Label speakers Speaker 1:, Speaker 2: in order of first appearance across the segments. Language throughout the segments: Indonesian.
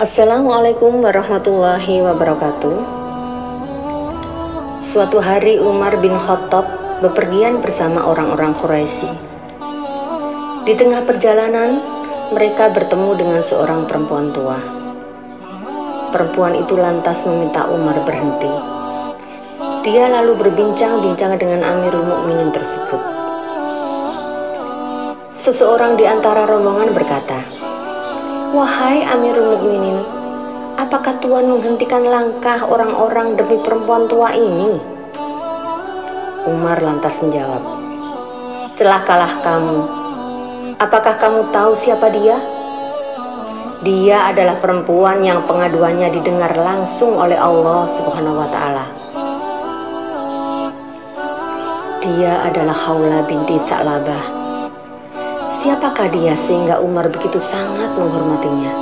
Speaker 1: Assalamualaikum warahmatullahi wabarakatuh. Suatu hari Umar bin Khattab bepergian bersama orang-orang Quraisy. Di tengah perjalanan, mereka bertemu dengan seorang perempuan tua. Perempuan itu lantas meminta Umar berhenti. Dia lalu berbincang-bincang dengan Amirul Mukminin tersebut. Seseorang di antara rombongan berkata, Wahai Amirul Mukminin, apakah Tuhan menghentikan langkah orang-orang demi perempuan tua ini? Umar lantas menjawab, Celakalah kamu. Apakah kamu tahu siapa dia? Dia adalah perempuan yang pengaduannya didengar langsung oleh Allah Subhanahu wa taala. Dia adalah Haula binti Sa'labah Siapakah dia sehingga Umar begitu sangat menghormatinya?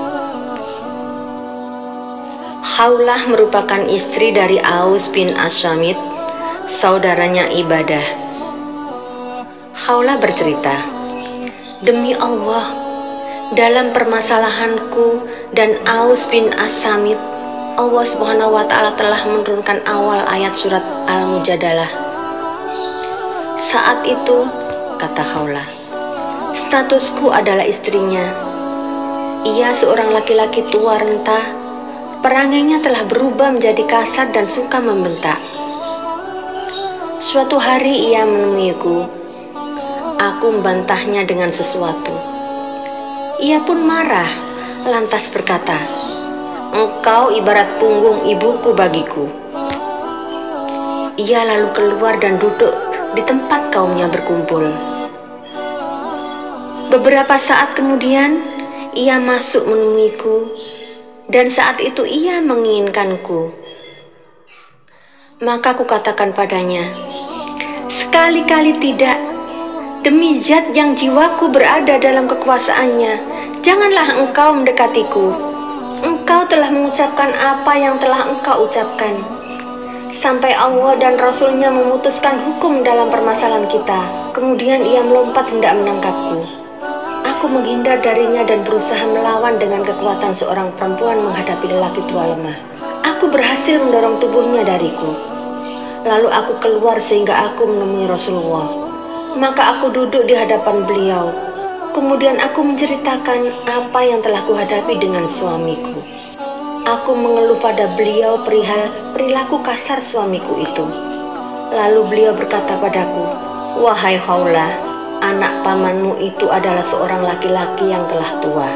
Speaker 1: Haulah merupakan istri dari Aus bin Asyamid, saudaranya Ibadah. Haulah bercerita, Demi Allah, dalam permasalahanku dan Aus bin Asamid, Allah Subhanahu wa taala telah menurunkan awal ayat surat Al-Mujadalah. Saat itu, kata Haulah, Statusku adalah istrinya. Ia seorang laki-laki tua renta. Perangainya telah berubah menjadi kasar dan suka membentak. Suatu hari ia menemuiku. Aku membantahnya dengan sesuatu. Ia pun marah, lantas berkata, "Engkau ibarat punggung ibuku bagiku." Ia lalu keluar dan duduk di tempat kaumnya berkumpul. Beberapa saat kemudian, ia masuk menemuiku, dan saat itu ia menginginkanku. Maka aku katakan padanya, sekali-kali tidak, demi zat yang jiwaku berada dalam kekuasaannya, janganlah engkau mendekatiku. Engkau telah mengucapkan apa yang telah engkau ucapkan. Sampai Allah dan Rasulnya memutuskan hukum dalam permasalahan kita. Kemudian ia melompat hendak menangkapku. Aku menghindar darinya dan berusaha melawan dengan kekuatan seorang perempuan menghadapi lelaki tua lemah. Aku berhasil mendorong tubuhnya dariku. Lalu aku keluar sehingga aku menemui Rasulullah. Maka aku duduk di hadapan beliau. Kemudian aku menceritakan apa yang telah kuhadapi dengan suamiku. Aku mengeluh pada beliau perihal perilaku kasar suamiku itu. Lalu beliau berkata padaku, "Wahai Khawlah, anak pamanmu itu adalah seorang laki-laki yang telah tua,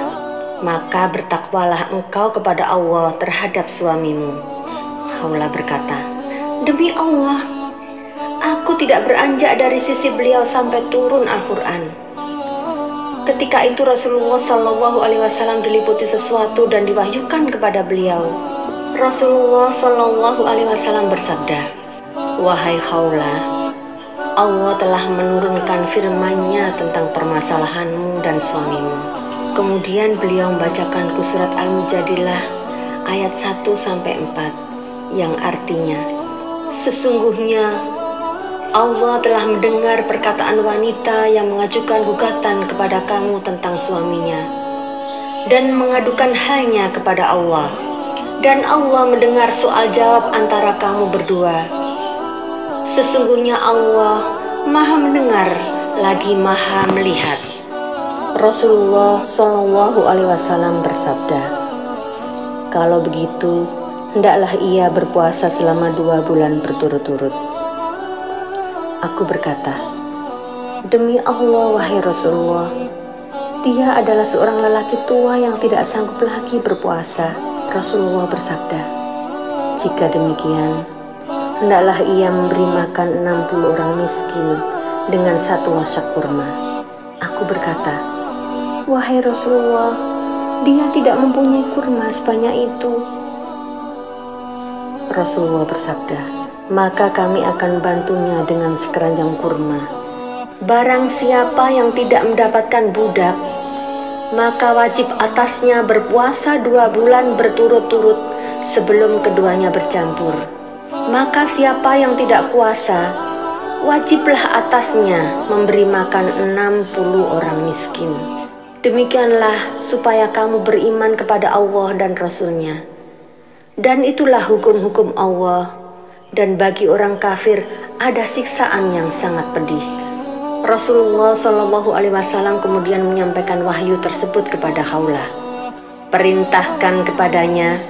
Speaker 1: maka bertakwalah engkau kepada Allah terhadap suamimu. Haula berkata, Demi Allah, aku tidak beranjak dari sisi beliau sampai turun Al-Quran. Ketika itu Rasulullah Shallallahu Alaihi Wasallam diliputi sesuatu dan diwahyukan kepada beliau. Rasulullah Shallallahu Alaihi Wasallam bersabda, Wahai Haula, Allah telah menurunkan firman-Nya tentang permasalahanmu dan suamimu. Kemudian beliau membacakanku surat Al-Mujadilah ayat 1 sampai 4 yang artinya sesungguhnya Allah telah mendengar perkataan wanita yang mengajukan gugatan kepada kamu tentang suaminya dan mengadukan halnya kepada Allah dan Allah mendengar soal jawab antara kamu berdua Sesungguhnya Allah Maha mendengar lagi Maha melihat. Rasulullah Shallallahu Alaihi Wasallam bersabda, kalau begitu hendaklah ia berpuasa selama dua bulan berturut-turut. Aku berkata, demi Allah wahai Rasulullah, dia adalah seorang lelaki tua yang tidak sanggup lagi berpuasa. Rasulullah bersabda, jika demikian, hendaklah ia memberi makan 60 orang miskin dengan satu wasak kurma. Aku berkata, Wahai Rasulullah, dia tidak mempunyai kurma sebanyak itu. Rasulullah bersabda, maka kami akan bantunya dengan sekeranjang kurma. Barang siapa yang tidak mendapatkan budak, maka wajib atasnya berpuasa dua bulan berturut-turut sebelum keduanya bercampur. Maka siapa yang tidak kuasa, wajiblah atasnya memberi makan 60 orang miskin. Demikianlah supaya kamu beriman kepada Allah dan Rasulnya. Dan itulah hukum-hukum Allah. Dan bagi orang kafir ada siksaan yang sangat pedih. Rasulullah Shallallahu Alaihi Wasallam kemudian menyampaikan wahyu tersebut kepada Khawlah. Perintahkan kepadanya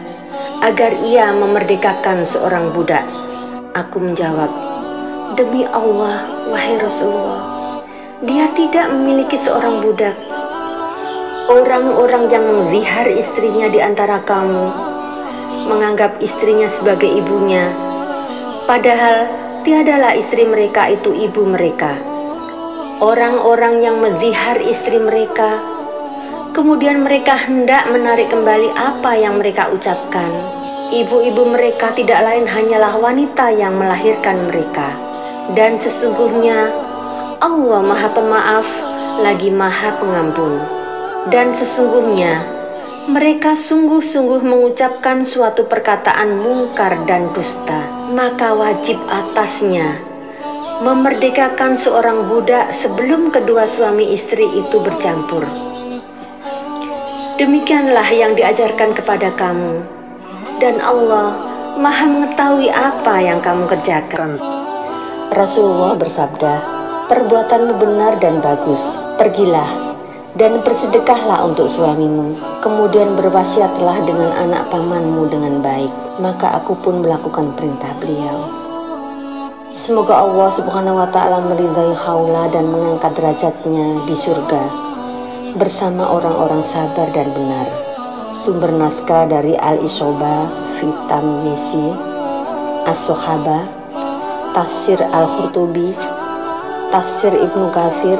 Speaker 1: agar ia memerdekakan seorang budak. Aku menjawab, demi Allah, wahai Rasulullah, dia tidak memiliki seorang budak Orang-orang yang mengzihar istrinya di antara kamu menganggap istrinya sebagai ibunya, padahal tiadalah istri mereka itu ibu mereka. Orang-orang yang menzihar istri mereka, kemudian mereka hendak menarik kembali apa yang mereka ucapkan. Ibu-ibu mereka tidak lain hanyalah wanita yang melahirkan mereka, dan sesungguhnya Allah Maha Pemaaf lagi Maha Pengampun. Dan sesungguhnya mereka sungguh-sungguh mengucapkan suatu perkataan mungkar dan dusta, maka wajib atasnya memerdekakan seorang budak sebelum kedua suami istri itu bercampur. Demikianlah yang diajarkan kepada kamu, dan Allah Maha Mengetahui apa yang kamu kerjakan. Rasulullah bersabda, "Perbuatanmu benar dan bagus. Pergilah, dan bersedekahlah untuk suamimu. Kemudian berwasiatlah dengan anak pamanmu dengan baik. Maka aku pun melakukan perintah beliau. Semoga Allah Subhanahu wa taala meridhai Haula dan mengangkat derajatnya di surga bersama orang-orang sabar dan benar. Sumber naskah dari Al-Isoba, Fitam Nisi, As-Sohaba, Tafsir Al-Hurtubi, Tafsir Ibnu Kathir,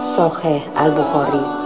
Speaker 1: Soheh Al-Bukhari